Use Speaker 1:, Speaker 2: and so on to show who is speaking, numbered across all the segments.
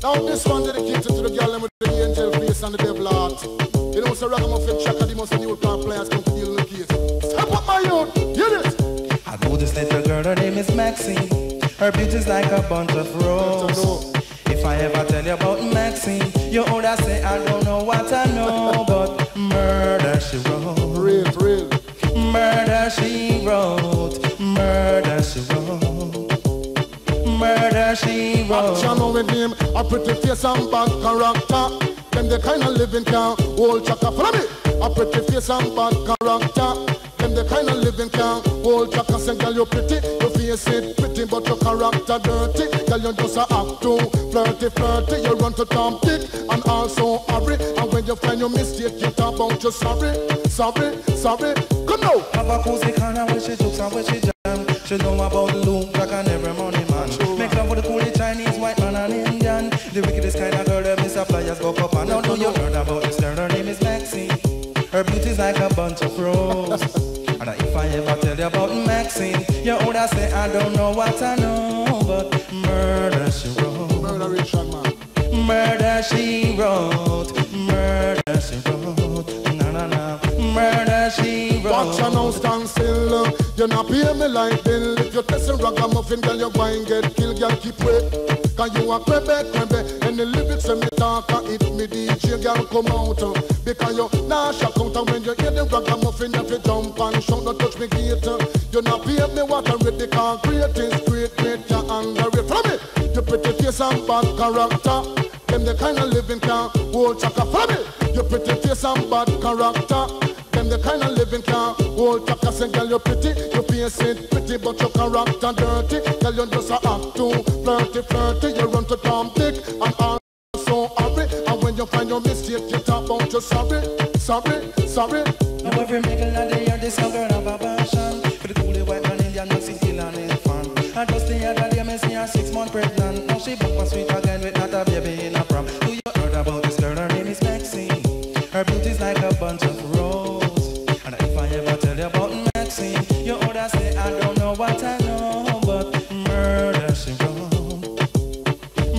Speaker 1: Now this one dedicated to the girl with the angel face and the devil heart. You know, so Ragamuffin Chaka, Demus and Pliers come to deal with the case. Step up my youth, hear this.
Speaker 2: I know this little girl, her name is Maxine. Her beauty's like a bunch of roses. If I ever tell you about Maxine, you'll would say I don't know what I know, but Murder she wrote.
Speaker 1: Action with him, a pretty face and bad character. Them the kind of living can hold chaka. Follow me. A pretty face and bad character. Them the kind of living can hold chaka. Say, girl, you pretty, your face it pretty, but your character dirty. Girl, you just a act too flirty, flirty. You run to Tom Dick and also Harry. And when you find your mistake, you talk about you sorry, sorry, sorry. Come now.
Speaker 2: Have a cozy corner where she jokes and where she jam. She know about Luke girl that Mr. Pliers go up and now do you heard about this girl? Her name is Maxine. Her beauty's like a bunch of roses. and if I ever tell you about Maxine, you would say I don't know what I know, but murder she wrote.
Speaker 1: Murderation, man.
Speaker 2: Murder she wrote. Murder she wrote. Na na na. Murder she wrote.
Speaker 1: Watch and now stand still. You not pay me like bill. If you test a ragamuffin, girl, you going get killed. Girl, keep wait. Cause you a crebe, crebe. And the lyrics when me talk, and if me DJ, girl, come out. Uh, because you nah shock out. And when you hear the ragamuffin, you jump and shout, don't touch me gate. You not pay me what I read the concrete is great, great, you angry. From me, you pretty face and bad character. Them the kind of living can hold chaka. From me, you pretty face and bad character. Them the kind of living can hold chaka. Say, girl, you're pretty, you face it pretty, but your character dirty. Girl, you just a act too flirty, flirty. You run to Tom Dick and all so Harry. And when you find your mistake, you talk about you sorry, sorry, sorry.
Speaker 2: Now every middle of the year, this girl have a passion For the coolie white man, Indian, Mexican, kill and his fan And just the other day, me see her six months pregnant Now she back was sweet say I don't know what I know But murder she wrote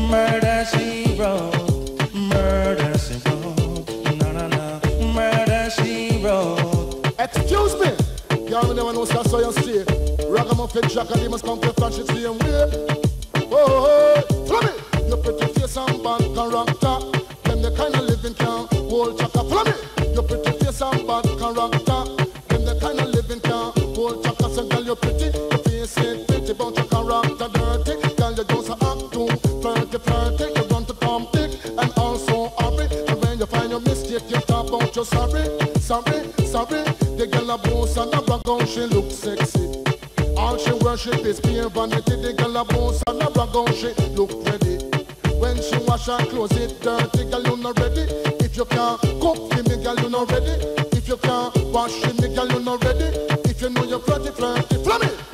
Speaker 2: Murder she wrote Murder she wrote Na na na Murder she wrote
Speaker 1: Excuse me. Y'all never know so so you stay. Ragamuffin Chaka Demus come to it same way. Oh, oh, oh. follow me. You pretty face and bad character. Them the kind of living can't hold chaka. Follow me. Chaka. So girl you pretty, you face it pretty, but your character dirty. Girl you just act too flirty, flirty. You run to Tom Dick and also Harry. And when you find your mistake, you talk about your sorry, sorry, sorry. The girl a boss and a brag on she look sexy. All she worship is pure vanity. The girl a boss and a brag on she look pretty. When she wash her clothes, it dirty, girl you not ready. If you can't cook for me, girl you not ready. If you can't wash me, girl you not ready. If you know you're flirty. You pretty